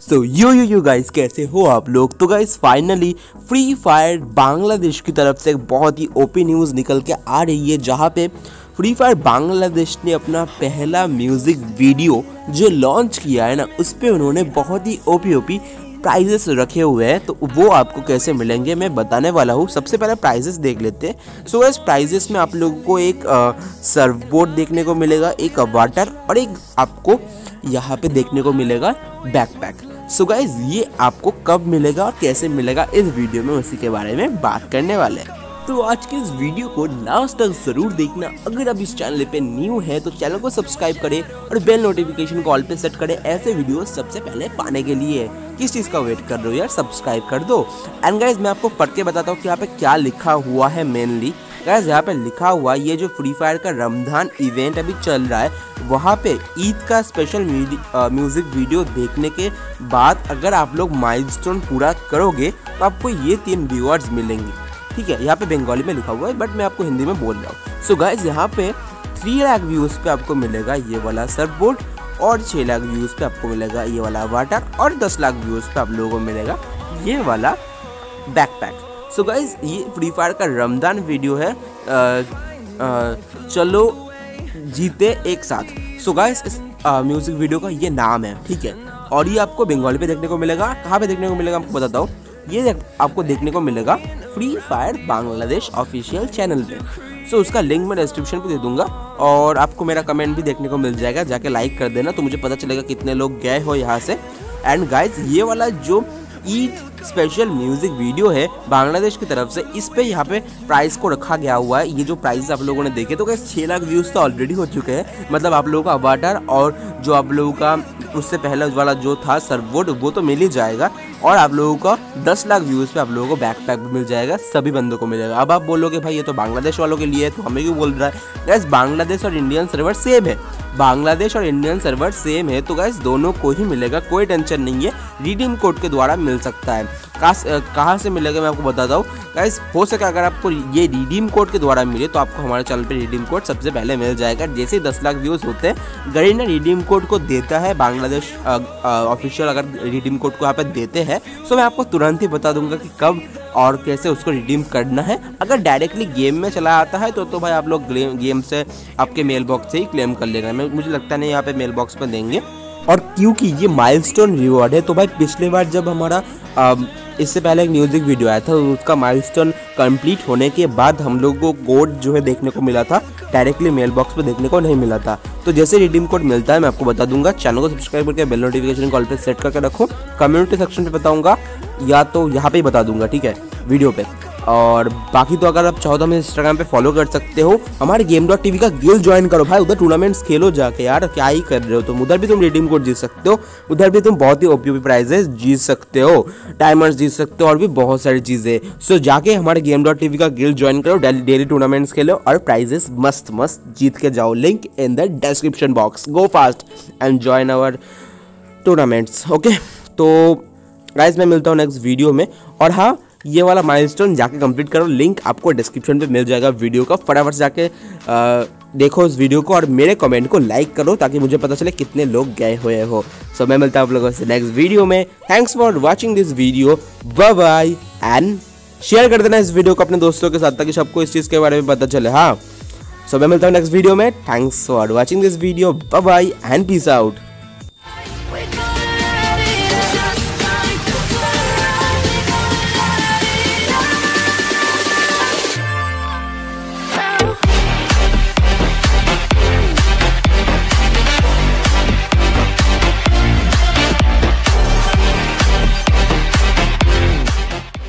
So you you you guys कैसे हो आप लोग? तो guys finally free fire Bangladesh की तरफ़ से एक बहुत ही ओपी न्यूज़ निकल के आ रही है, जहाँ पे फ्री फायर बांग्लादेश ने अपना पहला म्यूज़िक वीडियो जो लॉन्च किया है ना, उस पर उन्होंने बहुत ही ओपी ओपी प्राइजेस रखे हुए हैं तो वो आपको कैसे मिलेंगे मैं बताने वाला हूँ। सबसे पहले प्राइजेस देख लेते हैं। सो इस प्राइजेस में आप लोगों को एक सर्व बोर्ड देखने को मिलेगा, एक वाटर और एक आपको यहाँ पे देखने को मिलेगा बैकपैक सो गाइज़ ये आपको कब मिलेगा और कैसे मिलेगा इस वीडियो में उसी के बारे में बात करने वाले हैं। तो आज के इस वीडियो को लास्ट तक ज़रूर देखना। अगर आप इस चैनल पे न्यू है तो चैनल को सब्सक्राइब करें और बेल नोटिफिकेशन को ऑल पे सेट करें ऐसे वीडियो सबसे पहले पाने के लिए। किस चीज़ का वेट कर रहे हो यार? सब्सक्राइब कर दो। एंड गाइज़ मैं आपको पढ़ के बताता हूँ कि यहाँ पे क्या लिखा हुआ है मेनली गैस यहाँ पे लिखा हुआ ये जो फ्री फायर का रमज़ान इवेंट अभी चल रहा है, वहाँ पे ईद का स्पेशल म्यूज़िक वीडियो देखने के बाद अगर आप लोग माइलस्टोन पूरा करोगे तो आपको ये तीन व्यूअर्स मिलेंगे। ठीक है यहाँ पे बंगाली में लिखा हुआ है बट मैं आपको हिंदी में बोल रहा हूँ। सो गाइज़ यहाँ पे थ्री लाख व्यूज़ पे आपको मिलेगा ये वाला सर्फ बोर्ड और छः लाख व्यूज़ पे आपको मिलेगा ये वाला वाटर और दस लाख व्यूज़ पे आप लोगों को मिलेगा ये वाला बैकपैक सो गाइज़ ये फ्री फायर का रमज़ान वीडियो है। आ, आ, चलो जीते एक साथ। सो so गाइज़ इस म्यूज़िक वीडियो का ये नाम है ठीक है? और ये आपको बंगाली पे देखने को मिलेगा। कहाँ पे देखने को मिलेगा? आपको बताता हूँ। ये आपको देखने को मिलेगा free fire Bangladesh official channel पे। सो so, उसका लिंक मैं डिस्क्रिप्शन पे दे दूँगा और आपको मेरा कमेंट भी देखने को मिल जाएगा। जाके लाइक कर देना तो मुझे पता चलेगा कितने लोग गए हो यहाँ से। एंड गाइज़ ये वाला जो ईद स्पेशल म्यूज़िक वीडियो है बांग्लादेश की तरफ़ से। इस पे यहाँ पे प्राइस को रखा गया हुआ है। ये जो प्राइस आप लोगों ने देखे तो कैसे छः लाख व्यूज़ तो ऑलरेडी हो चुके हैं। मतलब आप लोगों का अवाटर और जो आप लोगों का उससे पहले वाला जो था सर्वोड वो तो मिल ही जाएगा। और आप लोगों का दस लाख व्यूज़ पे आप लोगों को बैक पैक भी मिल जाएगा, सभी बंदों को मिलेगा। अब आप बोलोगे, भाई, ये तो बांग्लादेश वालों के लिए है तो हमें क्यों बोल रहा है? गैस बांग्लादेश और इंडियन सर्वर सेम है। बांग्लादेश और इंडियन सर्वर सेम है तो गैस दोनों को ही मिलेगा, कोई टेंशन नहीं है। रिडीम कोड के द्वारा मिल सकता है। कहाँ से मिलेगा मैं आपको बताता हूँ। गाइस हो सके अगर आपको ये रिडीम कोड के द्वारा मिले तो आपको हमारे चैनल पे रिडीम कोड सबसे पहले मिल जाएगा। जैसे ही दस लाख व्यूज़ होते हैं गरीना रिडीम कोड को देता है बांग्लादेश ऑफिशियल अगर रिडीम कोड को यहाँ पे देते हैं सो मैं आपको तुरंत ही बता दूँगा कि कब और कैसे उसको रिडीम करना है। अगर डायरेक्टली गेम में चला आता है तो तो भाई आप लोग गेम से आपके मेल बॉक्स से ही क्लेम कर लेना। मुझे लगता नहीं यहाँ पे मेल बॉक्स पर देंगे। और क्योंकि ये माइलस्टोन रिवॉर्ड है तो भाई पिछले बार जब हमारा इससे पहले एक म्यूज़िक वीडियो आया था उसका माइलस्टोन कंप्लीट होने के बाद हम लोगों को कोड जो है देखने को मिला था डायरेक्टली मेल बॉक्स पे देखने को नहीं मिला था। तो जैसे रिडीम कोड मिलता है, मैं आपको बता दूँगा चैनल को सब्सक्राइब करके बेल नोटिफिकेशन कॉल पर सेट करके रखो कम्युनिटी सेक्शन पर बताऊँगा, या तो यहाँ पे ही बता दूँगा, ठीक है वीडियो पे। और बाकी तो अगर आप चाहो तो हमें इंस्टाग्राम पे फॉलो कर सकते हो। हमारे गेम डॉट टीवी का गिल ज्वाइन करो भाई, उधर टूर्नामेंट्स खेलो जाके यार, क्या ही कर रहे हो तुम? उधर भी तुम रिडीम कोड जीत सकते हो, उधर भी तुम बहुत ही ओपी प्राइजेस जीत सकते हो टाइमर्स जीत सकते हो, और भी बहुत सारी चीज़ें। सो जाके हमारे गेम डॉट टीवी का गिल ज्वाइन करो, डेली टूर्नामेंट्स खेलो, और प्राइजेस मस्त मस्त जीत के जाओ। Link in the description box go fast and join our tournaments okay तो गाइज़ मैं मिलता हूँ नेक्स्ट वीडियो में। और हाँ ये वाला माइलस्टोन जाके कंप्लीट करो। लिंक आपको डिस्क्रिप्शन पे मिल जाएगा वीडियो का। फटाफट जाके आ, देखो इस वीडियो को और मेरे कमेंट को लाइक करो ताकि मुझे पता चले कितने लोग गए हुए हो। सो so, मैं मिलता हूँ आप लोगों से नेक्स्ट वीडियो में। Thanks for watching this video bye and share कर देना इस वीडियो को अपने दोस्तों के साथ ताकि सबको इस चीज़ के बारे में पता चले। हाँ। सो so, मैं मिलता हूँ नेक्स्ट वीडियो में। Thanks for watching this video bye and peace out